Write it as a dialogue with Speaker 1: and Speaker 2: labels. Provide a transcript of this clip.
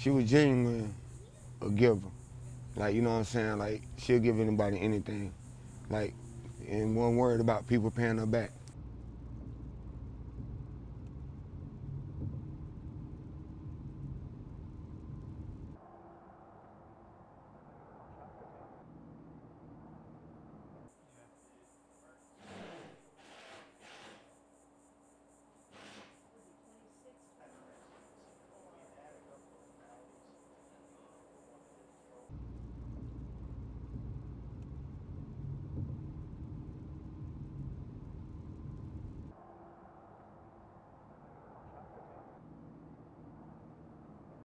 Speaker 1: she was genuinely a giver. Like, you know what I'm saying? Like, she'll give anybody anything. Like, and one word about people paying her back.